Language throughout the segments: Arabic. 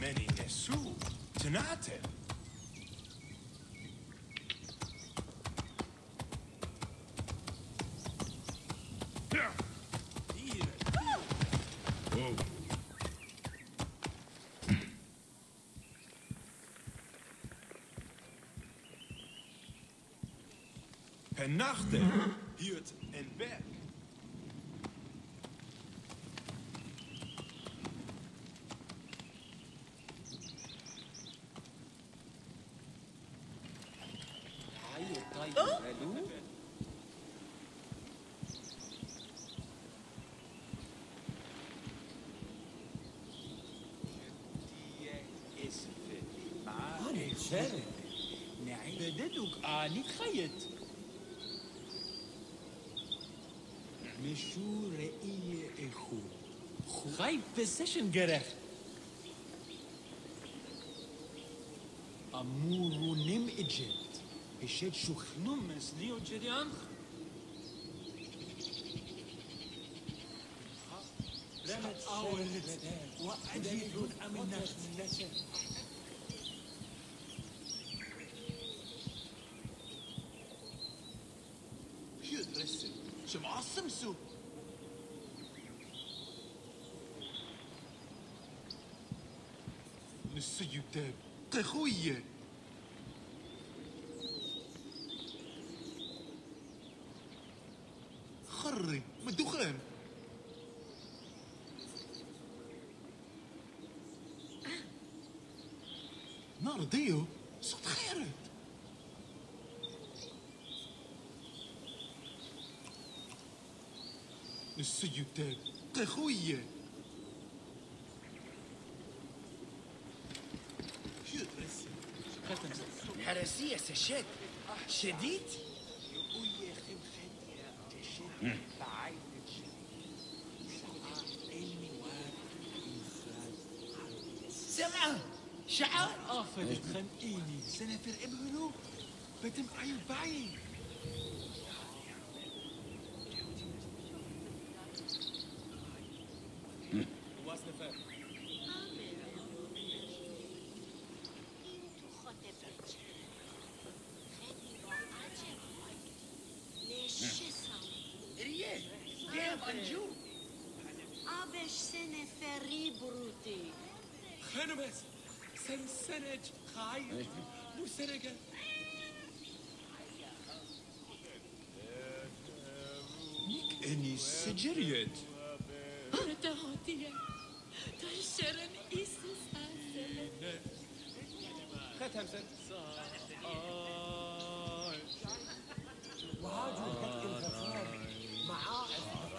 Many nessuno. Tenate. Hield hm. en werk. شارك بددك آني خيط مشو رئي إخو خايف بسشن جرخ أمورو نم إجت إشت شو خنوم مسنيو جريان رمت أولت وأديت أمنا Hier السيوتاب قخوية خري من الدخان. نار ديو صوت خيرت. السيوتاب قخوية Hier حرسية سشد شديد سمعة. شعار. آفر تخنقيني سنفر ابهلو بتم عيل بعيد. أنجو آبش سنة فري بروتي خانو بس سنسنج خايف مو سنجة إني سجريت تهوتية تشرن إيسوس أسلم وهاجو الهدء الغفار معاه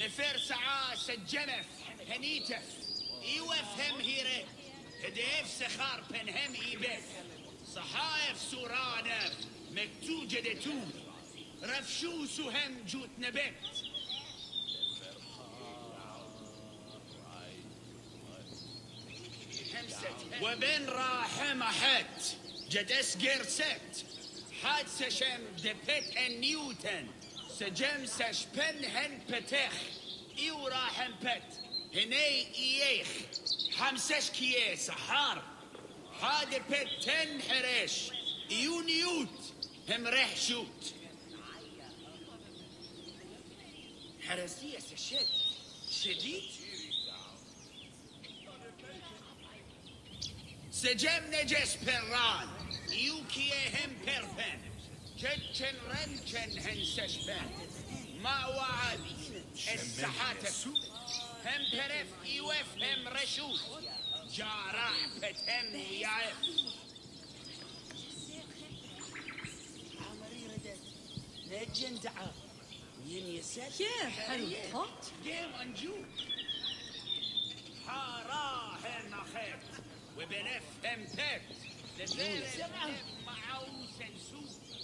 نفر سعا سجنف هنيتف. يوفهم هيري هديف سخار بنهم إيبك صحايف سورانف. مكتو جدتو. رفشو سهم جوت نبت. وبن راحم أحد. جدس قرست حاد سشم دبت ان سجم سشبن هن بتخ ايو راحم بت هني ايخ حمسش كيه سحار. حاد بت تن حرش. ايو نيوت هم ريح شوت. حرسية سشد شديد سجم نجس بران يوكي هم بيربن جتشن رنشن هن سشبن ما وعد السحاتف هم برف يوف هم رشوت جارح فتهم يعف نجن دعا ين يسد كيف حلو انجو. سنسو بنويات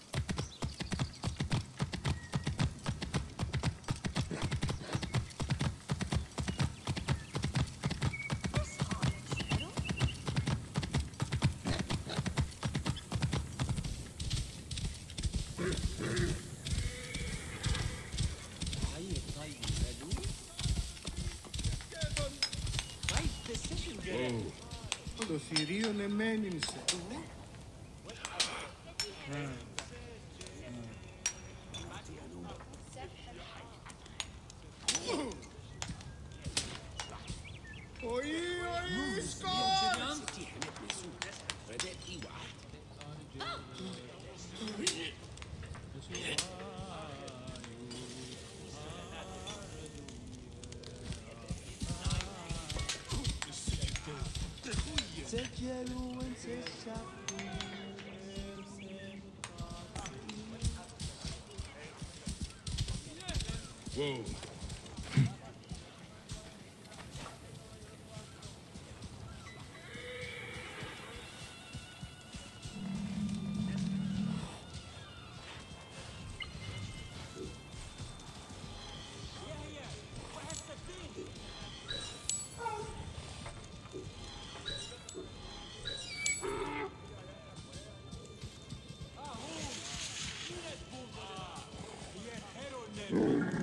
Το θηρίο εμένυνσε. Οή, οή, σκορ! ستي حمد Whoa. So.